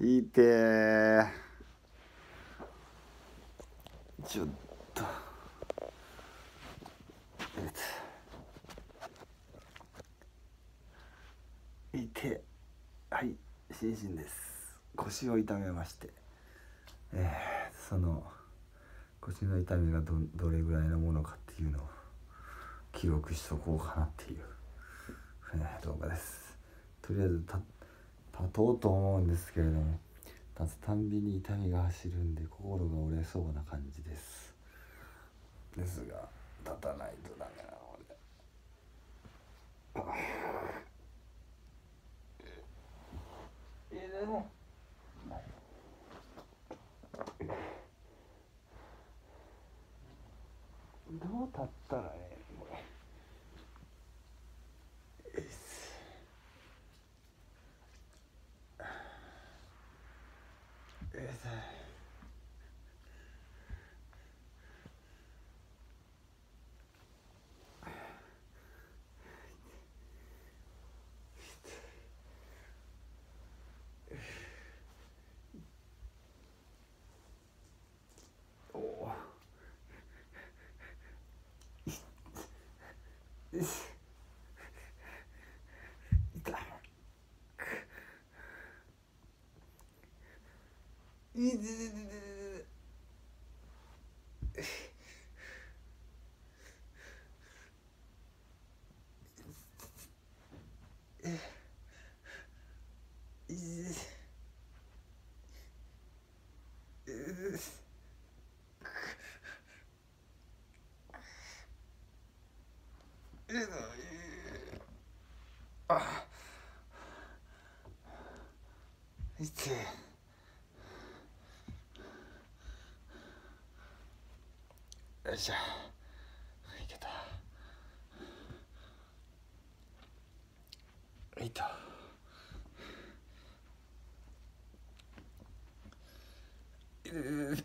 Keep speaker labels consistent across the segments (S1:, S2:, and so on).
S1: いてー。ちょっと。いて。はい心身です。腰を痛めまして。えー、その腰の痛みがどどれぐらいのものかっていうのを記録しとこうかなっていう、えー、動画です。とりあえず立立とうと思うんですけれども立つたんびに痛みが走るんで心が折れそうな感じですですが立たないとダメなので。えでもどう立ったらええのこれ。え 아, 이렇게. よいしょ。いけた。いいと。ううう。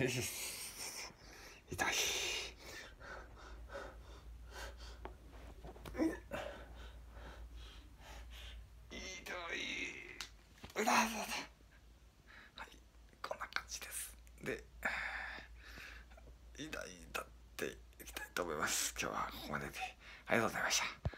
S1: 痛い痛いはいこんな感じですで痛い立っていきたいと思います。今日はここまでで。ありがとうございました。